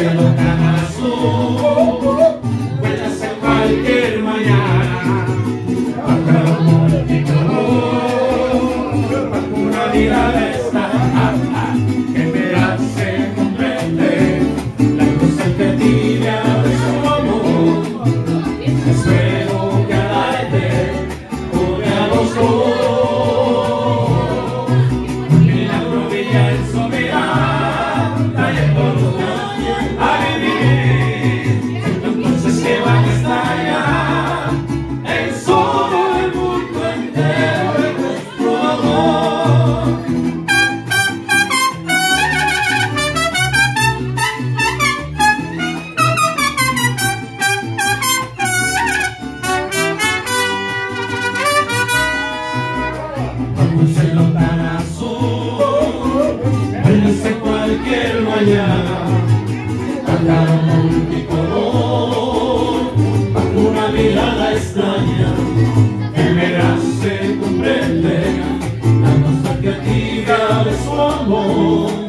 Gracias. un cielo tan azul. Parece cualquier mañana. Cantado multicolor Bajo una mirada extraña Que verás se comprende La nostalgia de su amor.